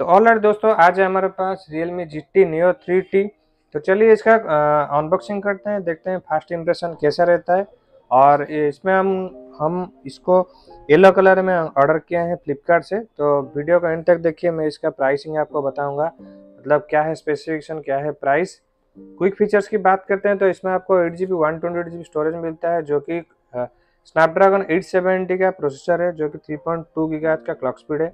तो all right दोस्तों, आज है हमारे पास real Realme GT Neo 3T तो चलिए इसका अनबॉक्सिंग करते हैं, देखते हैं फ़र्स्ट इम्प्रेशन कैसा रहता है। और इसमें हम हम इसको येलो कलर में ऑर्डर किए हैं फ्लिपकार्ट से। तो वीडियो का एंड तक देखिए, मैं इसका प्राइसिंग आपको बताऊँगा। मतलब क्या है स्पेसिफिकेशन क्या है प्राइस क्विक फीचर्स की बात करते हैं तो इसमें आपको eight G B one twenty G B storage मिलता है, जो कि स्नैपड्रैगन एट सेवेंटी का प्रोसेसर है, जो कि थ्री पॉइंट टू का क्लॉक स्पीड है।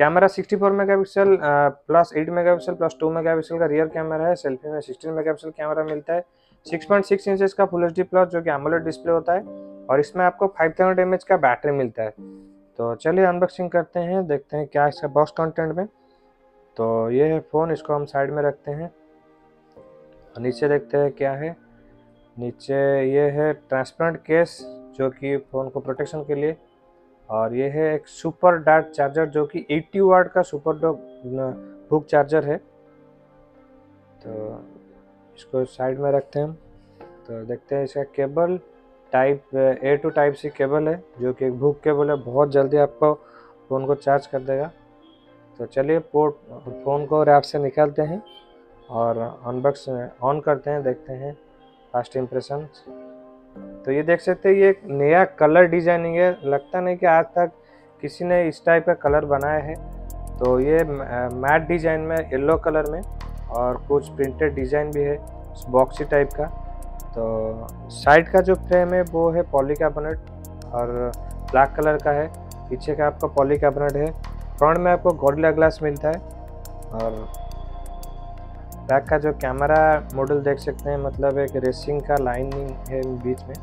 Camera 64 megapixel plus 8 megapixel plus 2 megapixel का रियर कैमरा है। सेल्फी में 16 मेगापिक्सल कैमरा मिलता है। 6.6 इंचेस का फुल एचडी प्लस जो कि एमोलेड डिस्प्ले होता है। और इसमें आपको 5000 थाउज़ेंड का बैटरी मिलता है। तो चलिए अनबॉक्सिंग करते हैं, देखते हैं क्या इसका बॉक्स कंटेंट में। तो ये है फ़ोन इसको हम साइड में रखते हैं। और नीचे देखते हैं क्या है। नीचे ये है ट्रांसपेरेंट केस जो कि फ़ोन को प्रोटेक्शन के लिए और ये है एक सुपर डार्क चार्जर जो कि 80 वाट का सुपर हुक चार्जर है। तो इसको साइड में रखते हैं तो देखते हैं इसका cable type, A to type C cable है, जो कि एक भूख केबल है। बहुत जल्दी आपको फ़ोन को चार्ज कर देगा। तो चलिए पोर्ट, फ़ोन को रैप से निकालते हैं और अनबॉक्स ऑन करते हैं, देखते हैं। फ़र्स्ट इम्प्रेशन तो ये देख सकते हैं, ये एक नया कलर डिज़ाइनिंग है। लगता नहीं कि आज तक किसी ने इस टाइप का कलर बनाया है। तो ये मैट डिज़ाइन में येलो कलर में और कुछ प्रिंटेड डिज़ाइन भी है बॉक्सी टाइप का। तो साइड का जो फ्रेम है, वो है पॉलीकार्बोनेट और ब्लैक कलर का है। पीछे का आपका पॉलीकार्बोनेट है। फ्रंट में आपको गोरिल्ला ग्लास मिलता है और बैक का जो कैमरा मॉडल देख सकते हैं मतलब एक रेसिंग का लाइनिंग है बीच में।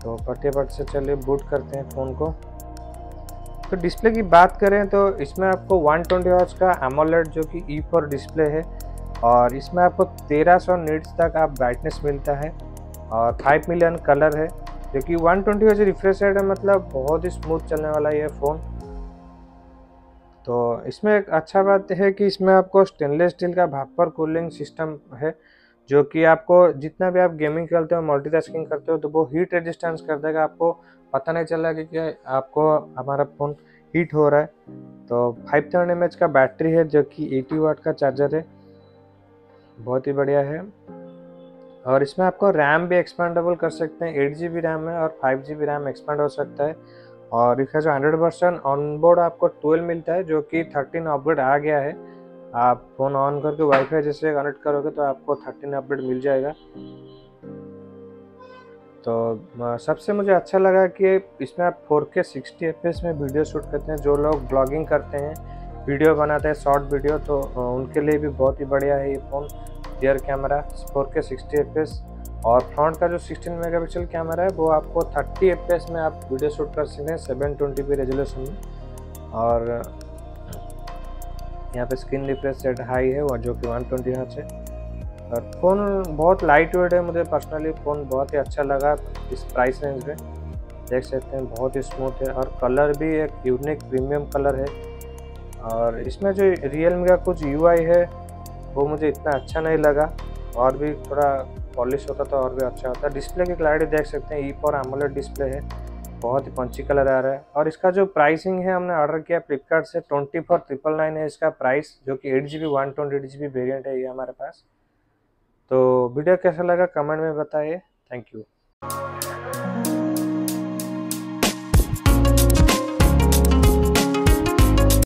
तो फटे फट से चलिए बूट करते हैं फ़ोन को। तो डिस्प्ले की बात करें तो इसमें आपको 120 ट्वेंटी का एमोलेट जो कि ई फोर डिस्प्ले है और इसमें आपको 1300 सौ नीट्स तक आप ब्राइटनेस मिलता है और 5 मिलियन कलर है। जो कि 120 ट्वेंटी रिफ्रेश रेट है मतलब बहुत ही स्मूथ चलने वाला ये फ़ोन तो इसमें एक अच्छा बात है कि इसमें आपको स्टेनलेस स्टील का भापर कूलिंग सिस्टम है, जो कि आपको जितना भी आप गेमिंग खेलते हो मल्टीटास्किंग करते हो तो वो हीट रेजिस्टेंस कर देगा। आपको पता नहीं चला कि क्या आपको, हमारा फ़ोन हीट हो रहा है। तो फाइव थाउज़ेंड एम का बैटरी है, जो कि एटी वाट का चार्जर है। बहुत ही बढ़िया है। और इसमें आपको रैम भी एक्सपेंडेबल कर सकते हैं। एट जी बी रैम है और five G B RAM expand हो सकता है। और इसका जो हंड्रेड परसेंट ऑन बोर्ड आपको ट्वेल्व मिलता है, जो कि थर्टीन अपग्रेड आ गया है। आप फ़ोन ऑन करके वाईफाई जैसे कनेक्ट करोगे तो आपको थर्टीन अपडेट मिल जाएगा। तो सबसे मुझे अच्छा लगा कि इसमें आप 4K 60 एफ़ में वीडियो शूट करते हैं, जो लोग ब्लॉगिंग करते हैं वीडियो बनाते हैं शॉर्ट वीडियो तो उनके लिए भी बहुत ही बढ़िया है ये phone rear camera 4K 60 F और फ्रंट का जो 16 मेगापिक्सल कैमरा है, वो आपको 30 एफ़ में आप वीडियो शूट कर सकते हैं सेवन ट्वेंटी पी रेजोल्यूशन में। और यहाँ पे स्क्रीन रिफ्रेश रेट हाई है और जो कि वन ट्वेंटी हर्ट्ज है। और फ़ोन बहुत लाइट वेट है, मुझे पर्सनली फ़ोन बहुत ही अच्छा लगा इस प्राइस रेंज में देख सकते हैं, बहुत ही स्मूथ है और कलर भी एक यूनिक प्रीमियम कलर है। और इसमें जो रियल का कुछ UI है, वो मुझे इतना अच्छा नहीं लगा। और भी थोड़ा पॉलिश होता तो और भी अच्छा होता डिस्प्ले की क्लैरिटी देख सकते हैं ई पॉर एमोलेट डिस्प्ले है। बहुत ही पंची कलर आ रहा है। और इसका जो प्राइसिंग है, हमने ऑर्डर किया फ्लिपकार्ट से ट्वेंटी फोर ट्रिपल नाइन है इसका प्राइस जो कि eight G B one twenty eight G B variant है ये हमारे पास। तो वीडियो कैसा लगा कमेंट में बताइए। Thank you